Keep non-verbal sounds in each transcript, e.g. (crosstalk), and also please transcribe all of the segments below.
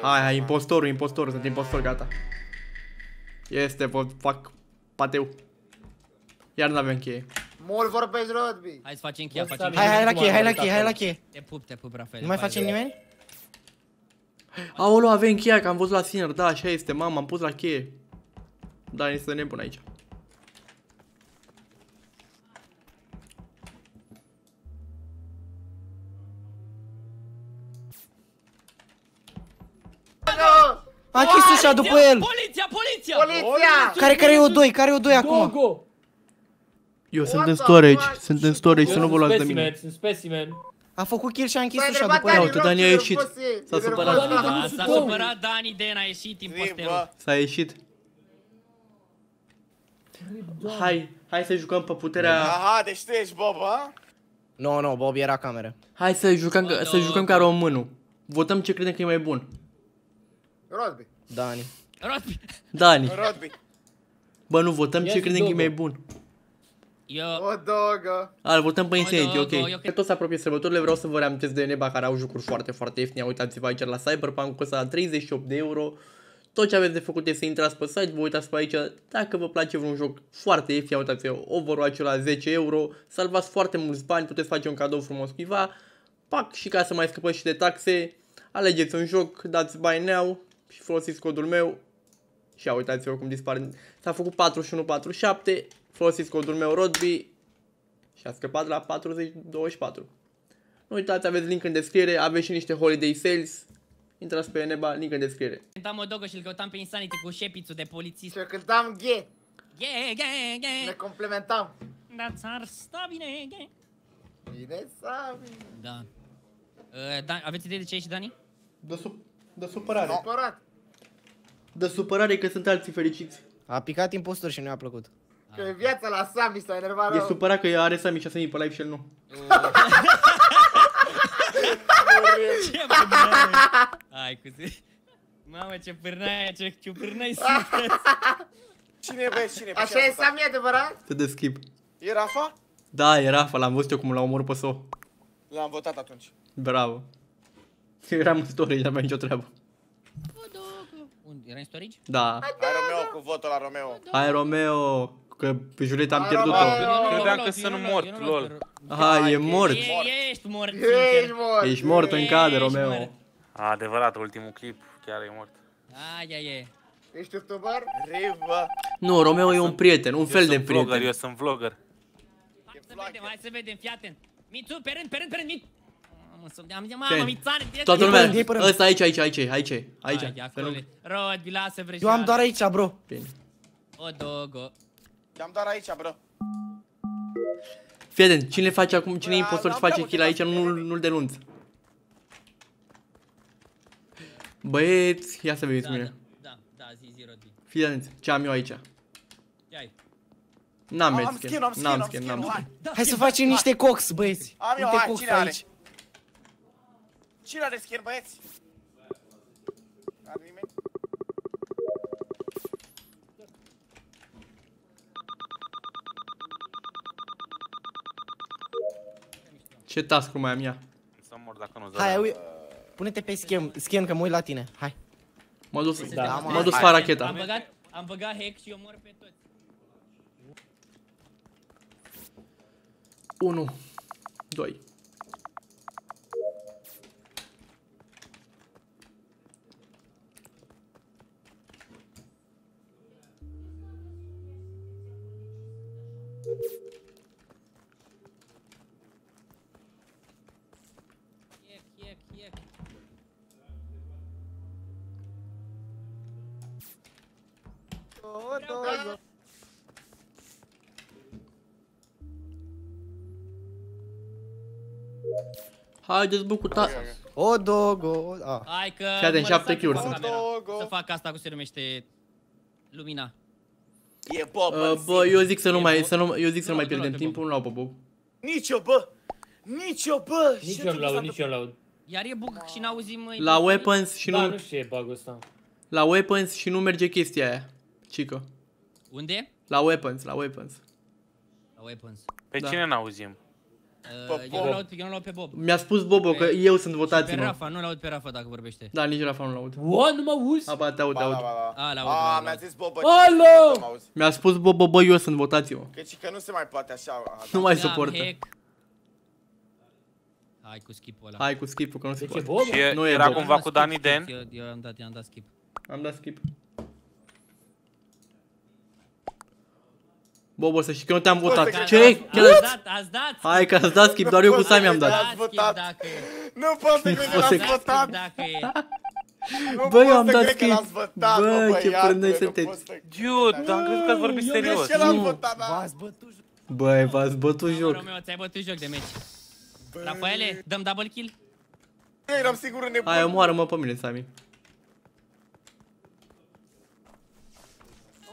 Hai, hai, impostorul, impostorul, sunt impostor, gata. Este, vă fac pateu. Iar n-avem cheie. Mult vorbești, Rodby. Hai să facem cheia, Bă, facem stai, cheia. hai la cum cheie, am hai la uitat cheie, hai la acolo. cheie. Te pup, te pup, Rafael. Nu mai Hai, face nimeni? Aolo, avem cheia, că am văzut la Sinner, da, așa este, mama, am pus la cheie. Da, este nebun aici. A închis ușa după el. Poliția, poliția! Poliția! Care, care e o 2? Care e o 2 acum? Gogo! Eu sunt What în the storage, fuck? sunt în storage, să Eu nu vă sunt luați de mine. specimen, sunt specimen. A făcut kill și a închis Băi, ușa întrebați după Dani, el. uite, Dani a ieșit. S-a supărat. Da, S-a Două. supărat Dani de n a ieșit imposterul. S-a ieșit. Hai, hai să jucăm pe puterea... Aha, deci tu ești Bob, ha? Nu, nu, Bob era cameră. Hai să jucăm, ca- să jucăm ca românul. Votăm ce credem că e mai bun. Rodby. Dani. Rospi. Dani. Rodby. Bă, nu votăm ce Ia credem că e Dogo. mai bun. Eu... O dogă. Al votăm pe Mă, Insanity, Dogo, ok. eu Că tot se apropie sărbătorile, vreau să vă reamintesc de neba care au jucuri foarte, foarte ieftine. Uitați-vă aici la Cyberpunk, costă la 38 de euro. Tot ce aveți de făcut este să intrați pe site, vă uitați pe aici. Dacă vă place vreun joc foarte ieftin, uitați-vă Overwatch la 10 euro. Salvați foarte mulți bani, puteți face un cadou frumos cuiva. Pac, și ca să mai scăpați și de taxe, alegeți un joc, dați buy now și folosiți codul meu. Și ia uitați-vă cum dispare. S-a făcut 41-47, folosiți codul meu Rodby și a scăpat la 40-24. Nu uitați, aveți link în descriere, aveți și niște holiday sales. Intrați pe neba, link în descriere. Cântam o dogo și îl căutam pe Insanity cu șepițul de polițist. Și cântam ghe. Ghe, ghe, Ne ghe. complementam. Da, țar, sta bine, ghe. Bine, Sami. Da. Uh, da. Aveți idee de ce e și Dani? De, su- de supărare. Supărat. De supărare că sunt alții fericiți. A picat impostor și nu i-a plăcut. Că e viața la Sami s-a enervat E rău. supărat că are Sami 6000 pe live și el nu. Ce pârnaie! Hai cu zi. Mamă, ce pârnaie, ce ciupârnăi sunteți. Cine e băieți, cine e? Pe Așa cine e a fost? Sami adevărat? Te de skip. E Rafa? Da, e Rafa, l-am văzut eu cum l-a omorât pe So. L-am votat atunci. Bravo. Eu eram în storage, n-aveam nicio treabă. O dogo. Un- Era în storage? Da. Hai Romeo cu votul la Romeo. Hai Romeo, că pe Julieta am Hai, pierdut-o. Romeo! Credeam Eu că nu- sunt eu nu- mort, eu nu- lol. Hai, e mort. E, ești mort, Ești sincer. mort. Ești mort în cadă, Ești Romeo. mort. Adevărat, ultimul clip chiar e mort. Ai, ai, ai. Ești youtuber? Rivă. Nu, Romeo e un prieten, un Eu fel de sunt vlogger, prieten. eu sunt vlogger. Hai să vedem, hai să vedem, fii atent. Mițu, pe rând, pe rând, pe rând, Mițu. Mamă, să- Am zis, mamă, Ce? Mițane, direct. Toată E lumea, părând, e părând. ăsta aici, aici, aici, aici, aici, Hai, să acolo. nu- Rod, lasă vrei Eu am doar aici, bro. Bine. O dogo. Te-am doar aici, bro. Fii atent, cine face acum, cine e Bă, impostor și am face prea kill multe aici, date. nu, nu-l denunț. Băieți, ia să veniți Da, cu da, mine. da, da, zi, zi, Rodi. Fii atent, ce am eu aici. Ce ai? N-am Am med skin, skin, am skin, n-am am skin, skin, n-am hai. skin. Hai să facem niște cox, băieți. Am eu, Niște hai, cox cine are? aici. Cine are skin, băieți? Are nimeni? Ce task mai am ea? Să mor dacă nu Hai, zăream. ui. Pune-te pe scan, scan că mă uit la tine. Hai. M-a dus, Da, mă, m-a dus hai. fa Am racheta. băgat, am băgat hack și omor pe toți. 1, 2. Hack, hack, hack. O dogă. Haideți bă cu ta... O dogo. A. Hai că... Fii atent, mă șapte lăsați kill-uri cu sunt. camera. Dogo. Să fac asta cu se numește... Lumina. E Bob, Uh, în bă, zi. eu zic să nu E mai, bun. să nu, eu zic să nu Nu, mai nu, pierdem nu, timpul, nu la Bobo. Nici eu, bă! Nici eu, bă! Nici Ce eu îmi s-a laud, nici eu îmi laud. Iar e bug și n-auzim... măi, La pe- weapons și Da, nu, nu știu ce e bug-ul ăsta. la weapons și nu merge chestia aia. Cică. Unde? La weapons, la weapons. La weapons. Pe Da. cine n-auzim? Uh, eu nu laud, eu nu laud pe Bob. Mi-a spus Bobo că eu sunt Pe votați, mă. Rafa, nu laud pe Rafa dacă vorbește. Da, nici Rafa nu laud. What? Nu mă auzi? A, ba, te aud, te Ba, da, aud. ba, da. A, la A, aud, mi-a la zis Bobo. Alo! Nu mă auzi. Mi-a spus Bobo, bă, eu sunt votați, mă. Căci că nu se mai poate așa. a, Nu da. mai Da, suportă. hack. Hai cu skip-ul ăla. Hai cu skip că nu se De ce, poate. Bob? Și e- Nu e era Bob. cumva Am cu dat Dani skip, Den. Eu, eu am dat, i-am dat skip. Am dat skip. Bobo, să știi că nu te-am votat. că- Ce? Ați Chiar? dat, ați dat. Hai că ați dat skip, doar eu cu Sami am dat. L-ați skip votat. dacă e. Nu pot să cred că O să- l-ați Dați votat. skip dacă e. Nu Bă, eu pot am să dat cred că skip. l-ați votat, Bă, bă, ce băiatule, prânei nu sunteți. pot să- Dude, dar am crezut că ați vorbit serios. De ce l-ați Nu. votat, da? V-ați bătut Băi, v-ați bătut Mamă, joc. Romeo, ți-ai bătut joc de meci. Rafaele, dăm double kill? Eu eram sigur în nebun. Hai, omoară-mă pe mine, Sami.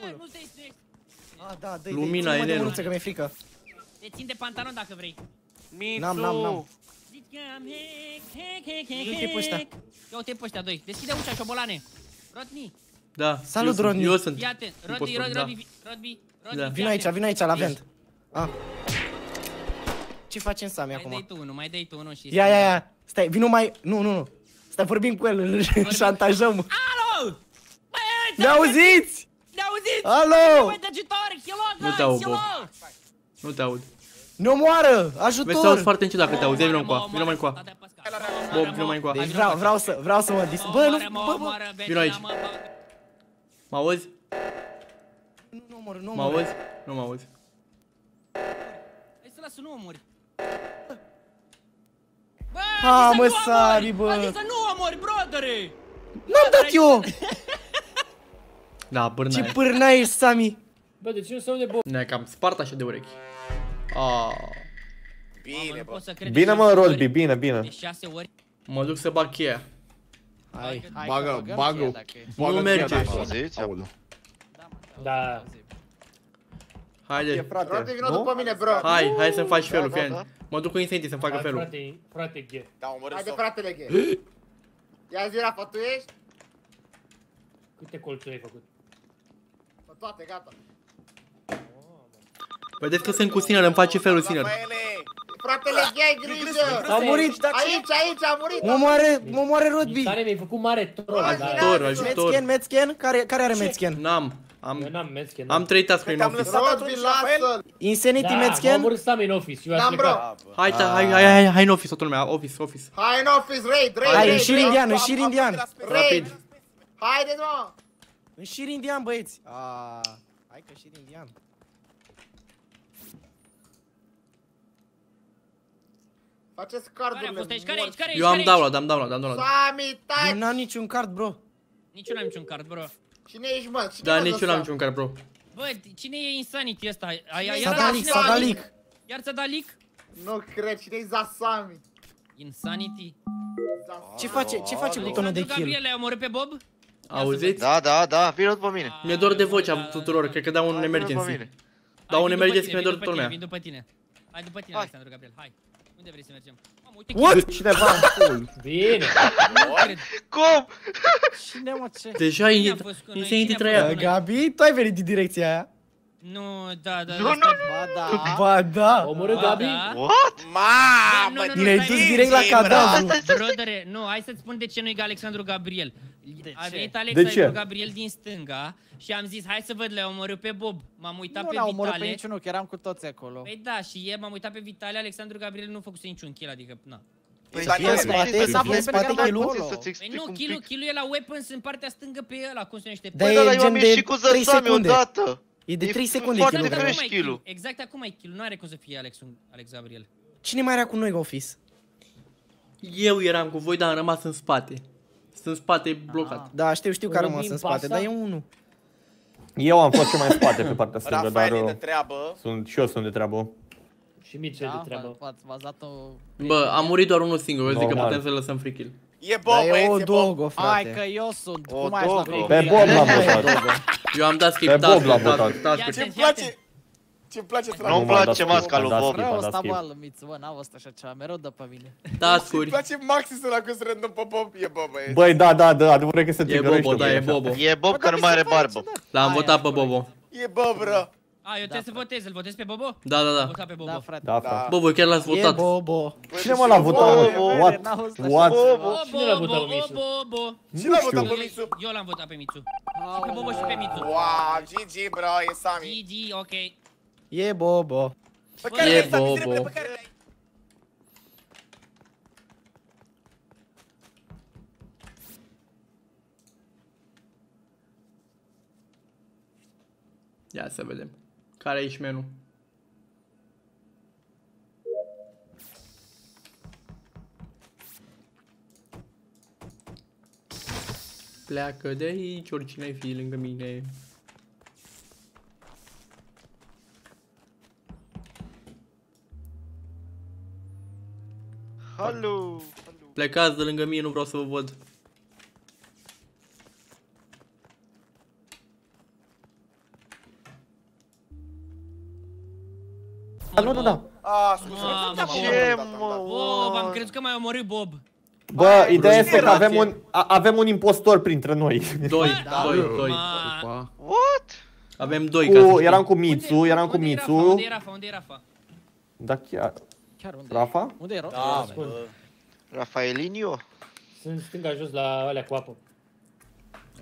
Hai, Nu te strici. Ah, da, dă-i, Lumina, dă-i, ține-mă de Enel. mânuță că mi-e frică. Te țin de pantalon dacă vrei. N-am, n-am, n-am. Mitsu! Zici că am hack, hack, hack, hack, Uite pe ăștia. hack. Ia uite pe ăștia doi. Deschide ușa, șobolane. Rodney, Da. Salut, eu sunt- Rodney. Eu sunt. fii atent. Rodney, impostor, Rodney, da. Rodney, Rodney, Rodney, Da. fii Vino aici, atent. vino aici, la vent. Ah. Ce facem, Sami, Mai dai acum? tu unul, mai dai tu unul și... Ia, ia, ia. Stai, vino mai... Nu, nu, nu. Stai, vorbim cu el, îl șantajăm. Alo! Băi, Ne auziți? Ne auziți? Alo! Băi, dăgitori, hello, Nu guys, te aud, hello! Nu te aud. Ne omoară! Vezi să auzi Ajutor! foarte încet dacă te auzi. Ia, Vino încoa. Vino mai încoa. Bob, vino mai încoa. Deci vreau, vreau să, vreau să mă dis... Bă, nu, bă, bă. Vino aici. Mă auzi? Nu, nu omor, nu Mă omor. auzi? Nu mă auzi. Hai să lasă, nu omori. Bă, Ha, zis să mă, nu omori! Sari, bă. A zis să nu omori, brodere! N-am dat eu! Da, Ce bârnaie. pârna ești, Sami? Bă, de ce nu sunt de Bob? Ne-a cam spart așa de urechi. Ah, Bine, Nu bă. pot să cred. Bine de mă, șase Rodby, ori. bine, bine. De șase ori. mă duc să bag cheia. Hai. Bagă, bagă. Nu merge. Auziți? Da. Haide. frate. Rodney, vino după mine, bro. Hai, hai să-mi faci felul, Da, da, fii da. atent. Mă duc cu Insanity să-mi facă Hai, felul. frate, frate, ghe. Da, omorât Haide, sau... fratele, ghe. (gasps) Ia zi, Rafa, tu ești? Câte colțuri ai făcut? Pe toate, gata. Vedeți că sunt cu sinner, îmi face felul sinner. Rafaele! Fratele, ghe, ai grijă! A murit! Aici, aici, a murit! Mă moare, mă moare Rodby! Tare mi-ai făcut mare troll, dar... Ajutor, Medscan, ajutor. Medscan? Care, care are Medscan? N-am. Eu Am, n-am mers, că am trei task-uri în Te-am office. lăsat Rodney, atunci, Rafael? lasă-l! Insanity Da, m-am Medscan? omorât Sami în office, eu N-am, aș bro. pleca. Hai, ta- hai, hai, hai, hai în office, toată lumea, office, office. Hai în office, raid, raid, Hai, raid, înșir raid. indian, înșir indian! Rapid. Haide, mă! Înșir indian, băieți! Aaaa, hai că șir indian. Faceți Care a cardurile fost aici? Care aici? Care aici? Eu am Care aici? download, am download, am download. Sami, Eu taci! n-am niciun card, bro. Nici eu n-am niciun card, bro. Cine ești, mă? Cine Da, mă nici eu lăsa? n-am niciun car, bro. Bă, cine e Insanity ăsta? Ai- ai- Cine-i Iar Sadalic, cine- Sadalic! Iar Sadalic? Nu cred, cine-i Zasami? Insanity. Zasami. Ce face, ce face butonul de Alexandru kill? Gabriel, ai omorât pe Bob? Auziți? Da, da, da, vină după mine. Mi-e dor de vocea tuturor, cred că dau un Hai, vină după emergency. mine. Dau un Hai, vin după emergency, tine, mi-e dor vin de după toată tine, lumea. Vin după tine. Hai după tine, Hai. Alexandru Gabriel, hai. Unde vrei să mergem? Mamă, uite What? Cineva în full. Bine. Nu cred. Cum? Cine mă ce? Deja Cine e a fost cu noi? Insanity Cine a fost 3 cu Gabi, tu ai venit din direcția aia? Nu, da, da. Nu, da, nu, stai- Ba da. Ba da. Omorât Ba, Gabi? da. What? Mamă, Nu, nu, nu, Ne-ai stai, dus stai, direct la stai, cadavru. Brodere, nu, hai să-ți spun de ce nu e Alexandru Gabriel. A venit De Alexandru ce? Gabriel din stânga și am zis, hai să văd, le-a omorât pe Bob. M-am uitat Nu pe l-au omorât pe Vitale. niciunul, că eram cu toți acolo. Păi da, și eu m-am uitat pe Vitale, Alexandru Gabriel nu făcuse niciun kill, adică, na. Păi, Să dar fie în nu- spate, Păi, să fie în să spate fie kill-ul. acolo. Să-ți Păi explic nu, un kill-ul, pic. kill-ul e la weapons în partea stângă pe ăla, cum se numește? Da, Păi e da, dar eu gen am de ieșit cu 3 Zăsami secunde. odată. E de E 3 secunde foarte kill-ul. fresh. acum e kill-ul. kill. Exact acum e kill, nu are cum să fie Alex, Alex Gabriel. Cine mai era cu noi, Office? Eu eram cu voi, dar am rămas în spate. Sunt în spate blocat. Da, știu, știu că a rămas Robin în spate, Pasa? dar e unul. Eu am fost cel mai în spate pe partea stângă, dar Rafael e de uh, treabă. sunt, și eu sunt de treabă. Și mici de Da, treabă. v-ați v-ați dat o... Bă, a murit doar unul singur, eu zic că Normal. putem să lăsăm free kill. E Dar Bob, e băieți, o e Bob. dogo, Hai frate. că eu sunt, O, cum ai la două. Bob? Pe Bob l-am votat. Eu am dat skip Pe Bob task-uri, l-a votat. task-uri, task-uri. Ce-mi Fii atent. place? Ce-mi place Nu-mi Fran? m-am place dat masca skip, lui am dat Bob. skip. Vreau am dat ăsta, skip. bă, miț, bă, n-au ăsta așa ceva, mereu dă pe mine. Ce-mi Task-uri. place maxi să l-a cus random pe Bob? E Bob, băieți. Băi, da, da, da, adevărul e că se E trigărește. Bobo, da, băi, e așa. Bobo. E Bob că nu mai are barbă. L-am Aia, votat pe corect. Bobo. E Bob, bro. A, eu trebuie să votez, îl votez pe Bobo? Da, da, Am da. votat pe Bobo. Da, frate. Da, Da. frate. Bă, voi chiar l-ați E votat. Bobo. Cine mă l-a votat, mă? What? N-auzi așa. What? Cine l-a votat pe Mițu? Bobo. Cine l-a Nu votat știu. pe Mitsu? Eu l-am votat pe Mițu. Și Aoleu. pe Bobo și pe Mițu. Wow, GG, bro, e Sami. GG, ok. E Bobo. Pe care E le-ai, Sami, zi Bobo. repede, pe care le-ai? Ia să vedem. Care e aici menu? Pleacă de aici, oricine ai fi lângă mine. Halu. Plecați de lângă mine, nu vreau să vă văd. Nu, nu, da. Ah, scuze. Mamă, nu Ce, am dat, mă? am dat. Bob, am crezut că m-ai omorât, Bob. Bă, ideea cine este că era? avem un, a- avem un impostor printre noi. Doi, Da. doi, doi. Ma... What? Avem doi ca să Cu, știi. eram cu Mitsu, Unde- eram cu unde e Rafa? Mitsu. Unde e Rafa? Unde e Rafa? Da, chiar. Chiar unde Rafa? Unde e Rafa? Da, Ascult. bă. Rafaelinio? Sunt stânga jos la alea cu apă.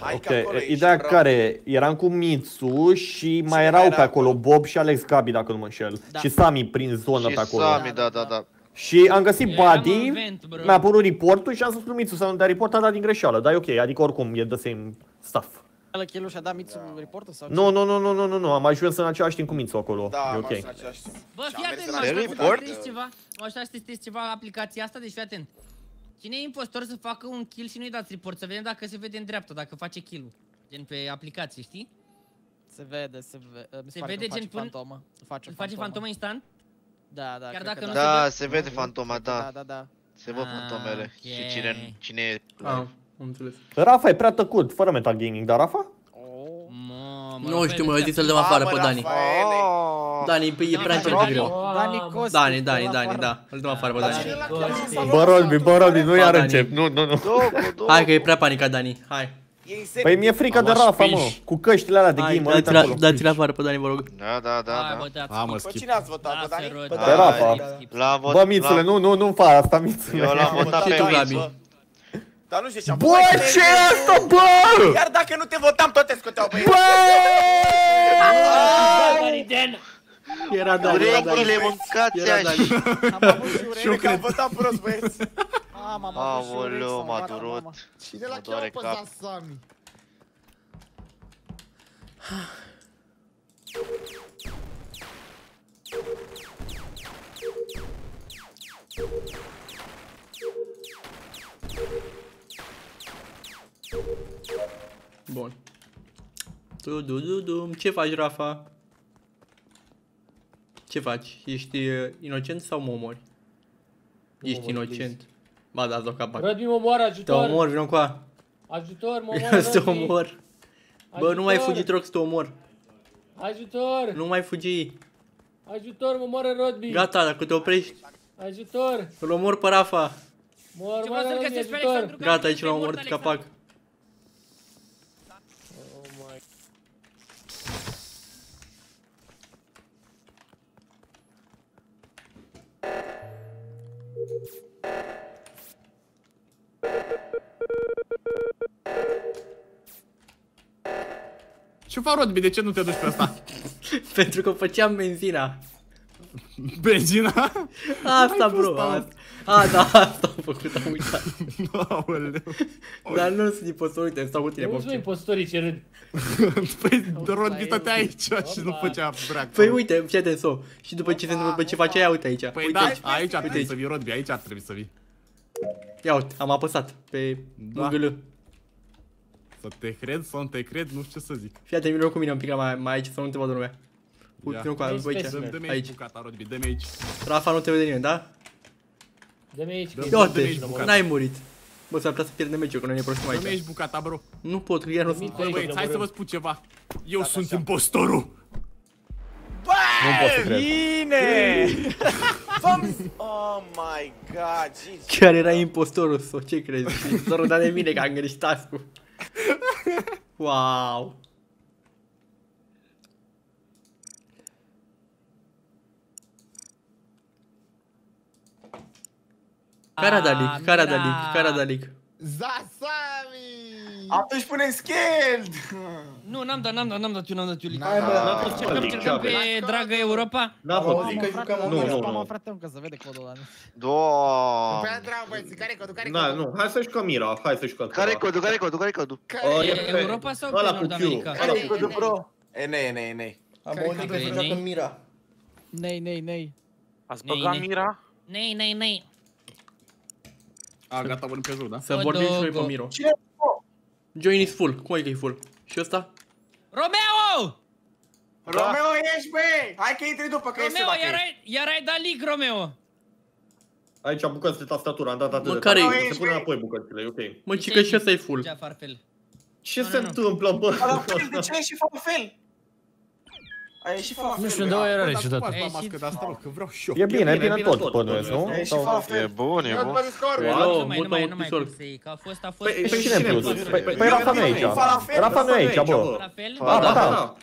Hai Ok, că acolo e ideea și bravo. care eram cu Mitsu și mai erau era pe acolo acolo? Bob și Alex Gabi, dacă nu mă înșel. Da. Și Sami prin zonă Și pe acolo. Sami, da, da, da. Și am găsit Eu eram Buddy, în vent, bro. mi-a apărut reportul și am spus lui Mitsu să nu dea report, a dat din greșeală, dar e ok, adică oricum e the same stuff. La kill și-a dat Mitsu reportul sau ce? Nu, nu, nu, nu, nu, nu, nu, am ajuns în același timp cu Mitsu acolo, Da, e am ok. ajuns în același timp. Bă, Și am fii mers atent, în mă, același aștept să report? testezi ceva. Mă aștept să testezi ceva aplicația asta, deci fii atent. Cine e impostor să facă un kill și nu-i dați report, să vedem dacă se vede în dreapta, dacă face kill-ul. Gen pe aplicație, știi? Se vede, se vede. Mi se Se pare că vede face gen până- fantomă. Face Îl face fantomă instant? Da, da. Chiar cred dacă că nu da. se Da, vede? se vede fantoma, Da, da. da, da. Se văd Ah, fantomele. ok. Și cine, cine e Ah, am înțeles. Rafa e prea tăcut, fără Metal Gaming, dar Rafa? Mamă, Nu știu, mă, eu Rafael, zic să-l dăm afară pe Mamă, Dani. Rafaele. Oh. Dani, păi e Da, prea da, încet da, de greu. Dani Costi. Dani, Dani, la Dani, afară. da. Îl dăm afară pe Dar Dani. cine l-a Costi. chemat în salon? Bă, Rolbi, bă, Rolbi, nu iar Dani. încep, nu, nu, nu. Dogu, dogu. Hai că e prea panicat Dani, hai. E insect. Păi mi-e frică de Am Rafa, aș mă, piși. cu căștile alea de Hai, game, uite dați-l acolo. dați-l afară pe Dani, vă rog. Da, da, da, Hai, da. bă, dați Am, mă, Pe skip. cine ați votat? Pe Lasă, Dani? Rod. Pe Pe Dani. Rafa. L-am Bă, votat. Mițule, nu, nu, nu fa asta, Mițule. Eu l-am votat Ce pe tu, Mitsu. Gabi? Dar nu știu ce am Bă, făcut. ce e asta, bă? Iar dacă nu te votam, tot te scoteau pe Bă! Dariden! Era Dani, era Dani. Urechile mâncați Era așa. Dani. Am avut și urechi. Cred că am votat prost, băieți. Am, am avut și urechi. Aoleu, sau m-a vara, durut. mama. Cine l-a Mă doare chemat pe cap. Zasami? Bun. Du, du, du, du. Ce faci, Rafa? Ce faci? Ești uh, inocent sau mă omori? Ești omor, inocent. Ba da, dau capac. Rodney mă omoară, Te ajutor! omor, vină cu a. Ajutor, mă Vreau (laughs) omoară, să te Rodney! omor. Bă, nu mai fugi, te rog să te omor. Ajutor! Nu mai fugi. Ajutor, mă omoară Rodney! Gata, dacă te oprești, Ajutor! îl omor pe Rafa. Mă Ce vreau omoară să-l Rodney, găsesc pe ajutor! Alexandru Gata, Gabi, aici l-am pe omorât mort, capac. Ce fac, Rodby? De ce nu te duci pe asta? (laughs) Pentru că făceam benzina. Benzina? Asta, Ai bro. fost, am. Asta. A, da, asta am făcut, am uitat. (laughs) Aoleu. Dar nu sunt impostor, uite, stau cu tine, Nu poftim. impostorii ce râd. (laughs) Păi, Opa, Rodby e stătea un- aici și nu Opa. făcea breac. Păi uite, fii atent, so. Și după ce se întâmplă, după ce face aia, uite aici. Păi uite da, aici. aici ar trebui aici. să vii, Rodby, aici ar trebui să vii. Ia uite, am apăsat pe Da. MGL. Să te cred, să nu te cred, nu știu ce să zic. Fii atent, vină cu mine un pic mai, mai aici, să nu te vadă lumea. Uite, Ia. vină cu aia, Vezi bă, aici. specimen. Dă-mi aici Aici. bucata, Rodby, dă-mi aici. Rafa nu te vede nimeni, da? Dă-mi aici. că- Dă- Ia Dă-mi uite, aici bucata. n-ai murit. Bă, s-ar putea să pierdem meciul, că noi ne prostim Dă-mi aici. aici bucata, bro. Nu pot, că iar nu Dă-mi sunt. aici. Bă, băieți, hai să vă spun ceva. Eu sunt impostorul. Nu pot să cred. Bine! (laughs) Oh my god, GG. Chiar era impostorul, so, ce crezi? Doar dat de mine că am greșit task-ul. Uau! Cara ah, da Lick, cara mirá. da Lick, cara da Lick. Zasami! Atunci punem scheld! Nu, n-am dat, n-am dat, n-am dat eu, n-am dat eu. Hai, mă, n-a fost Cercăm, leak, cercăm ce pe aveți? dragă Europa. N-a fost Mamă, leak. frate, Nu, nu, Spamă, nu. frate, încă să vede codul ăla. Pe Doamne. treabă, băieți, care codul, care Da, codul? nu, hai să jucăm Mira, hai să jucăm. Care codul, care codul, care codul? Oh, E e pe- Europa sau ăla pe cu Q, Nord-America? ăla Care cu e? Codul pro. E, ne, e, ne, e, ne. Am Care auzit că e se nei? joacă Mira. Nei, nei, nei. Ați Nei, băgat nei. mira? Nei, nei, nei. A, gata, vorbim pe jur, da? Să vorbim și noi pe Odogo. Miro. Join is full. Cum adică e full? Și ăsta? Romeo! Romeo, ești, bă! Hai că intri după, că este Romeo, dacă iar e. ai, iar ai dat leak, Romeo! Aici bucăți de tastatură, am dat atât Mă, de care-i? tare. Se pune înapoi bucățile, e ok. Mă, ci că și ăsta e full. Ce farfel. Ce Nu, se nu, nu. întâmplă, bă? Falafel, de ce ai și falafel? Ai ieșit falafel. Nu știu, bă. două Bă, erori dar ciudate. cum ați Ei, luat și- mască de asta, bă, că vreau și eu. E bine, e bine tot, bănuiesc, nu? Ai ieșit Sau- E falafel. bun, e Eu bun. după Discord. Hello, Nu mai, mult nu mai, mai nu mai mult cum să iei, că a fost, a fost... Păi pe- păi cine în plus? pe- Păi păi Rafa nu e aici. Falafel, Rafa nu e aici, bă. Falafel? Da, da, da.